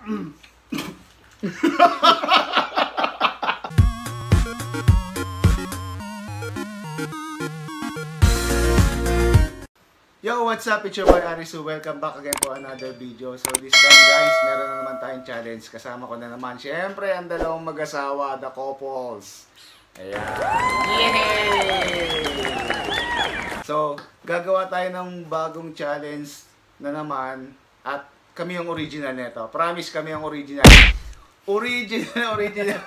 Yo, what's up? It's your boy Arisu. Welcome back again to another video. So this time guys, meron na naman tayong challenge. Kasama ko na naman, syempre, ang dalawang mag-asawa, the couples. Ayan. Yay! So, gagawa tayo ng bagong challenge na naman at kami yung original nito. Promise kami yung original. Original, original.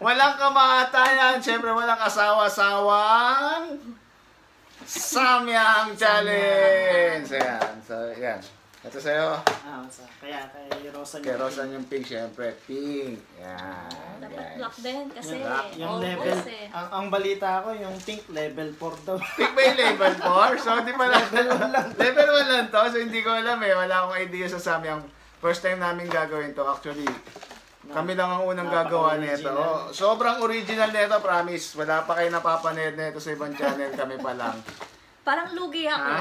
walang kamatayan. Syempre, walang asawa-sawang Samyang Challenge! Ayan. So, ayan. Ito sa'yo. Ah, sa kaya kay Rosa Kay Rosan yung pink, syempre. Pink. Ayan. Dapat guys. black din kasi Black. yung all level, boys eh. ang, ang balita ko, yung pink level 4 daw. Pink ba yung level 4? So, di pa lang. level 1 lang. level 1 lang to. So, hindi ko alam eh. Wala akong idea sa Samyang. First time namin gagawin to. Actually, kami lang ang unang gagawa nito. Oh, sobrang original nito, promise. Wala pa kayo napapanood nito sa ibang channel. Kami pa lang. Parang lugi ako. Ha?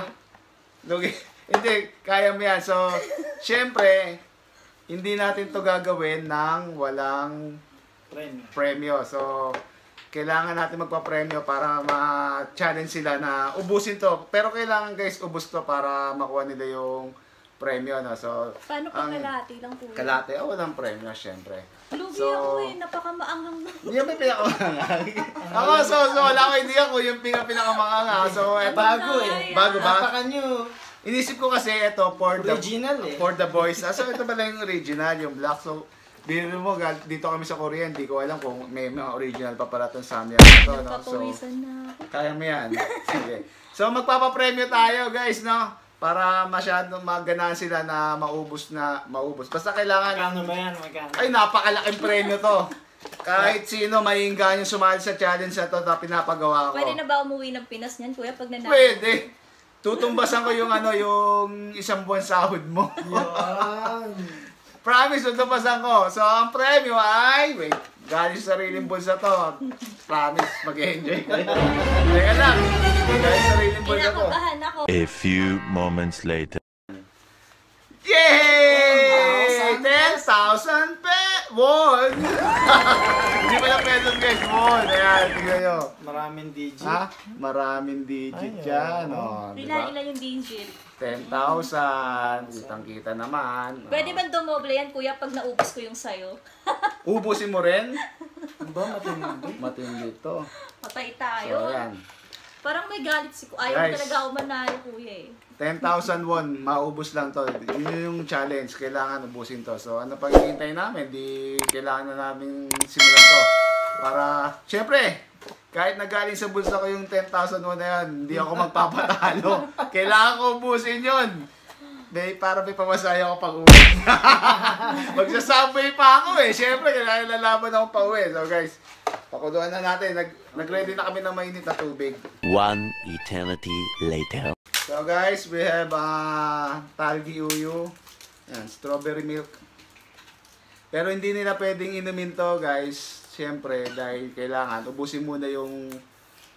Lugi. Hindi, kaya mo yan. So, syempre, hindi natin to gagawin ng walang Premium. premyo. So, kailangan natin magpa-premyo para ma-challenge sila na ubusin to. Pero kailangan guys, ubus to para makuha nila yung premyo. No? So, Paano kung ang- kalahati lang po? kalate, oh, walang premyo, syempre. Lugi So- ako eh. Napakamaanghang na. Hindi yung may pinakamangang. Ako, so, so, wala ko idea kung yung pinaka pinakamangang. So, eto, Bago eh. Bago ba? Napaka-new. Inisip ko kasi ito for the Original eh. for the boys. Ah, so ito pala yung original, yung black. So Biro mo, gal- dito kami sa Korea, hindi ko alam kung may mga original pa pala itong Samyang na to, no? So, Papawisan na ako. kaya mo yan. Sige. So, magpapapremyo tayo, guys, no? Para masyado maganahan sila na maubos na, maubos. Basta kailangan, Magkano ba yan? Magkano? ay, napakalaking premyo to. Kahit sino mainggan yung sumali sa challenge na to na pinapagawa ko. Pwede na ba umuwi ng Pinas niyan, kuya, pag nanalo? Pwede. Tutumbasan ko yung ano, yung isang buwan sahod mo. Yan. Promise, tutumbasan ko. So, ang premyo ay, wait, galing sa sariling bulsa to. Promise, mag-enjoy kayo. Teka lang, galing sa sariling bulsa. Kinakabahan ako. A few moments later. Yay! 10,000 Won! Hindi pala pesos guys, won. Ayan, tingnan nyo. Maraming digit. Ha? Maraming digit Ay, yan. Oh, oh. Ilan, diba? ilan yung digit? 10,000. Kitang-kita naman. Pwede Oh. ba dumoble yan, kuya, pag naubos ko yung sayo? Ubusin mo rin? Ano ba matindi? Matindi to. Patay So, tayo. ayan. Parang may galit si kuya. Ayaw Guys. talaga ako manalo, kuya eh. 10,000 won, maubos lang to. Yun yung challenge, kailangan ubusin to. So, ano pang hihintay namin? Di kailangan na namin simulan to. Para, syempre, kahit nagaling sa bulsa ko yung 10,000 won na yan, hindi ako magpapatalo. kailangan ko ubusin yun. May, para may pamasaya ako pag uwi. Magsasubway pa ako eh. Syempre, kailangan lalaban ako pa uwi. So guys, pakuduan na natin. Nag, nag-ready na kami ng mainit na tubig. One eternity later. So guys, we have uh, Talgi Uyu. Yan, strawberry milk. Pero hindi nila pwedeng inumin to guys. Siyempre, dahil kailangan ubusin muna yung...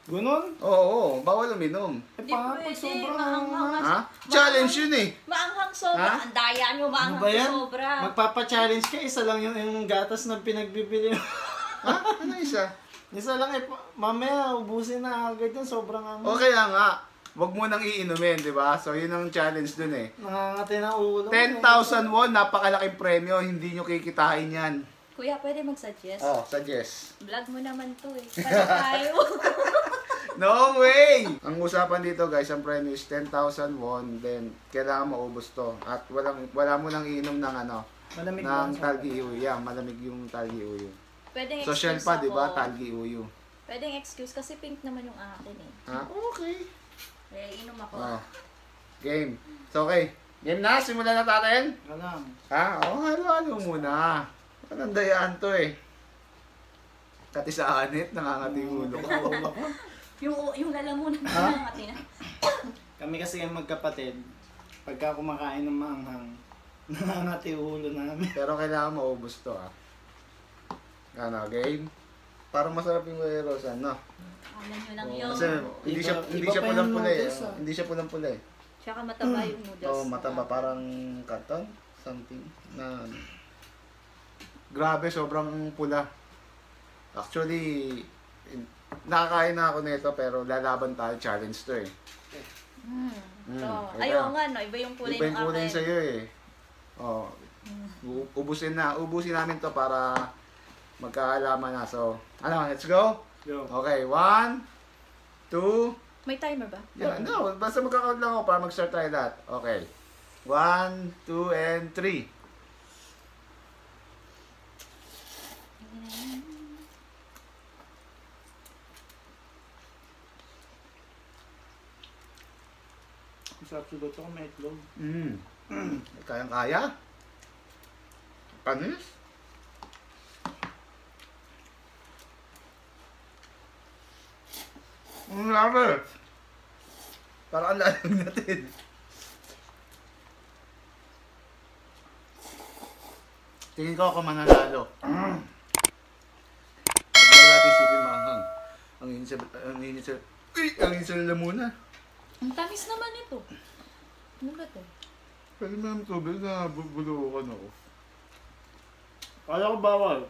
Gunon? Oo, oo bawal uminom. Eh, Hindi pa, pwede, pag sobrang maanghang. Ha? Challenge yun eh. Maanghang sobra. Ha? Ang daya nyo, Ano maanghang yan? sobra. Magpapa-challenge ka, isa lang yung, yung gatas na pinagbibili mo. Ha? Ano isa? isa lang eh, mamaya ubusin na agad yun, sobrang ang O kaya nga, wag mo nang iinumin, di ba? So yun ang challenge dun eh. nangangati na ulo. 10,000 won, napakalaking premyo, hindi nyo kikitain yan. Kuya, pwede mag-suggest? Oh, suggest. Vlog mo naman to eh. Paano tayo? No way! Ang usapan dito guys, ang premyo is 10,000 won, then kailangan maubos to. At walang, wala mo nang iinom ng ano, Malamig ng talgi uyu. Yeah, malamig yung talgi uyu. Pwedeng Social excuse pa, di ba? ako. Talgi uyu. Pwedeng excuse kasi pink naman yung akin eh. Ha? Okay. Kaya inom ako. Oh. Game. So okay. Game na, simulan na natin. Alam. Ha? Oh, halo-halo muna. Anong dayaan to eh. Kati sa anit, nangangati yung ulo ko. Yung, yung lalamunan ko Ha? ng atin. Kami kasi yung magkapatid, pagka kumakain ng maanghang, nangangati ulo namin. Pero kailangan maubos to ah. Ano, game? Parang masarap yung Kuya Rosa, no? Alam nyo lang yun. kasi hindi siya Iba- hindi iba siya pa pulang pula eh. noodles, ah. Hindi siya pulang pula eh. Tsaka mataba yung noodles. Oo, mataba parang karton. something na grabe sobrang pula. Actually in- nakakain na ako nito pero lalaban tayo challenge to eh. Hmm. Mm, So, ito. ayaw nga, no? Iba yung kulay Iba ng yung kulay akin. sa'yo eh. Oh, u- ubusin na. Ubusin namin to para magkaalaman na. So, ano, let's go? Yo. Okay, one, two, May timer ba? yeah, no, basta magkakount lang ako para mag-start tayo lahat. Okay. One, two, and three. Masarap sa luto ko may itlog. Mm. Kayang-kaya. Panis. Ang laro. Parang ang lalang natin. Tingin ko ako mananalo. Huwag lang natin. Ang init sa... Ang init sa... Uy! Ang init sa lalamuna. Ang tamis naman ito. Ano ba to? Pwede mo naman tubig na bubulukan ako. Kala ko bawal.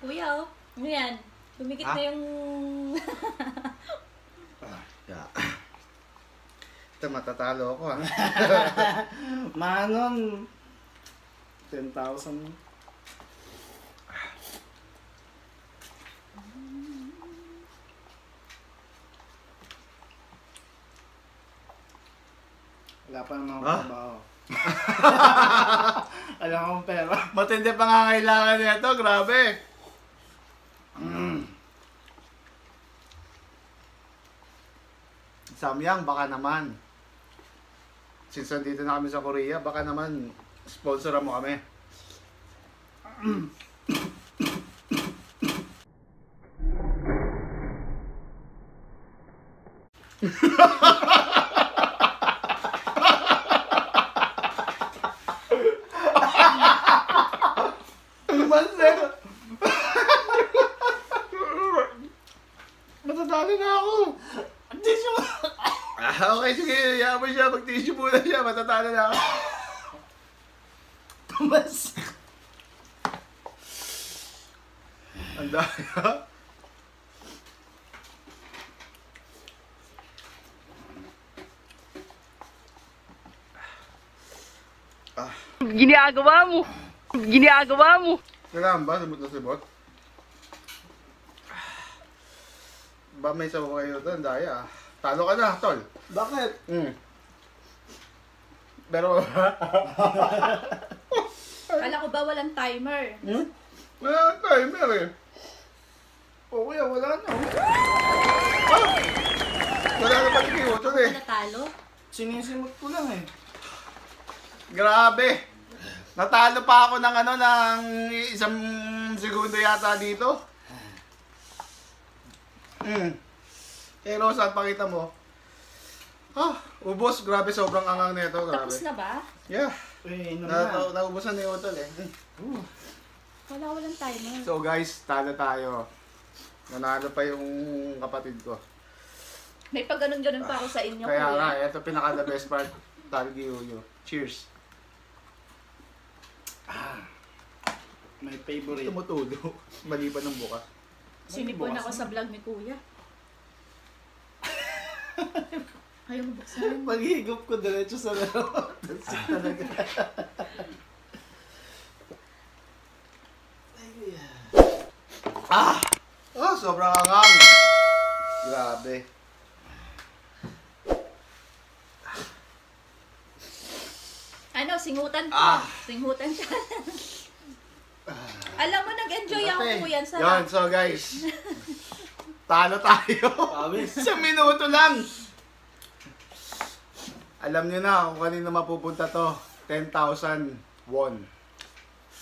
Kuya, oh. Ano yan? Tumikit Ha? na yung... Yeah. Ito, matatalo ako ah. Manon. 10,000. Wala pa naman ako Ah? trabaho. Alam akong pera. Matindi pa nga kailangan nito, grabe. Samyang, baka naman. Since nandito na kami sa Korea, baka naman sponsoran mo kami. Master! Matatalo na ako. Tissue! Ah, okay, sige. Hayaan mo siya. Mag-tissue muna siya. Matatalo na ako. Tumas! Ang dami ha? Ginagawa mo. Ginagawa mo. Kailangan ba? Sumot na sumot? Ba may sabaw kayo doon, daya. Talo ka na, tol. Bakit? Mm. Pero, Kala ko ba walang timer? hmm? Wala nang timer eh. O kuya, wala na. Ah! Wala na pala kayo, tol eh. Natalo? Sinisimot ko lang eh. Grabe! Natalo pa ako ng ano, ng isang segundo yata dito. Hmm. Pero saan pakita mo? Ah, ubos. Grabe, sobrang angang nito. Grabe. Tapos na ba? Yeah. Inom Na, na. na, naubusan na yung utol eh. Hmm. Wala walang timer. So guys, talo tayo. Nanalo pa yung kapatid ko. May pag ganun-ganun pa ako sa inyo, Kaya kuya. nga, ito pinaka the best part. Talgi Uyo. Cheers. May favorite. Tumutulo. Maliban ng buka. Sinipon ako sa vlog ni kuya. Ayaw mo buksan. Paghigop ko diretso sa laro. That's it talaga. Ah! Oh, sobrang angang. Grabe. Ano, singutan ko. Ah. Singutan siya. Alam mo, nag-enjoy ako Ate. kuya. Sa Yan, so guys. Talo tayo. Isang minuto lang. Alam niyo na kung kanino mapupunta to. 10,000 won.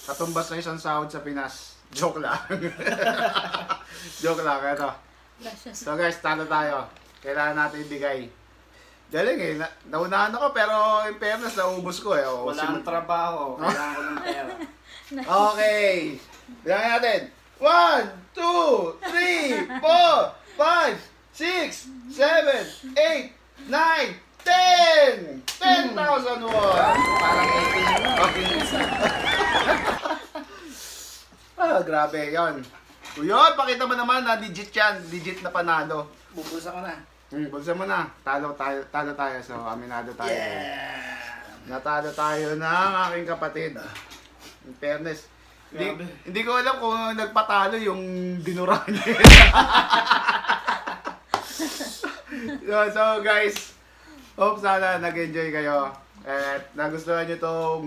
Katumbas na isang sahod sa Pinas. Joke lang. Joke lang. Ito. So guys, talo tayo. Kailangan natin ibigay. Galing eh. Na naunahan ako pero in fairness, naubos ko eh. O, Wala sim- trabaho. Kailangan ko ng pera. Okay. Bilangin natin. 1, 2, 3, 4, 5, 6, 7, 8, 9, 10! 10,000 hmm. won! Parang 18 na. ah, grabe yon. Yun, pakita mo naman na digit yan. Digit na panalo. Bubusa ko na. Hmm, bulsa mo na. Talo tayo, talo tayo. So, aminado tayo. Yeah! Natalo tayo ng aking kapatid. In fairness. Hindi, hindi ko alam kung nagpatalo yung dinura niya. so, so, guys, hope sana nag-enjoy kayo. At nagustuhan nyo tong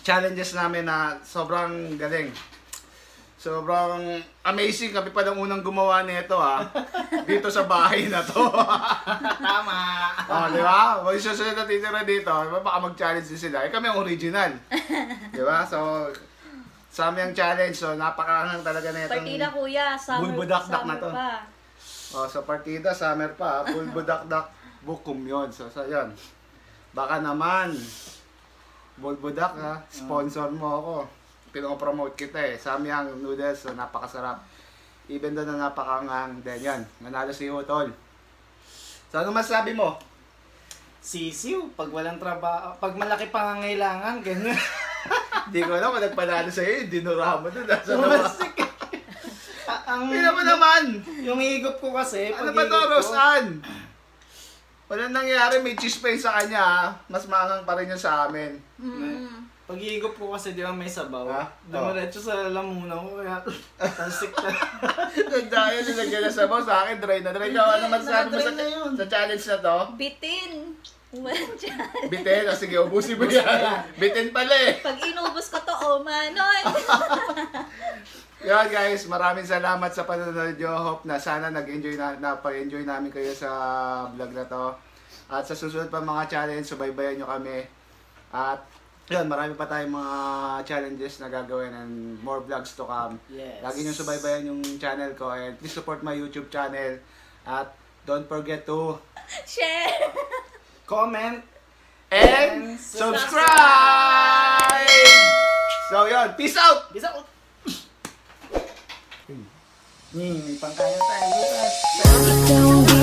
challenges namin na sobrang galing. Sobrang amazing. Kami pa ng unang gumawa nito ha. Dito sa bahay na to. Tama! Oh, di ba? May susunod na titira dito, di ba? baka mag-challenge din sila. Eh, kami ang original. di ba? So, sa amin ang challenge. So, napakaangang talaga na itong... Partida kuya, summer, Bulbudakdak na summer to. pa. Oh, sa partida, summer pa. Full budakdak bukum yun. So, so yun. Baka naman, Bulbudak ha, sponsor mo ako. Pinopromote kita eh. Samyang noodles, so napakasarap. Even though na napakangang, then yan. Nanalo si Utol. So, ano masabi mo? Sisiw, pag walang trabaho, pag malaki pangangailangan, ganyan. Hindi ko alam kung nagpanalo sa'yo, dinura mo doon. Nasa naman. Ah, ang, Tingnan mo naman! yung higop ko kasi, Ano pag ba to, higop ko- Rosan? Walang nangyari, may cheese pa sa kanya ha. Mas maangang pa rin yun sa amin. Mm. Pag higop ko kasi, di ba may sabaw? Ha? Dumiretso sa lamunan ko, kaya talsik na. Nagdaya nilagyan na sa sa akin, dry na dry. Ikaw, ano masasabi mo sa, Nakadry na yun. sa challenge na to? Bitin. Walang dyan. Bitin, o sige, ubusin mo yan. Bitin pala eh. Pag inubos ko to, oh manon. Yan guys, maraming salamat sa panonood nyo. Hope na sana nag-enjoy na, napag-enjoy namin kayo sa vlog na to. At sa susunod pa mga challenge, subaybayan nyo kami. At yun, marami pa tayong mga challenges na gagawin and more vlogs to come. Yes. Lagi nyo subaybayan yung channel ko and please support my YouTube channel. At don't forget to Share. Comment. and And subscribe! So yun, peace out! Bisa out! Hmm, may pangkaya tayo bukas.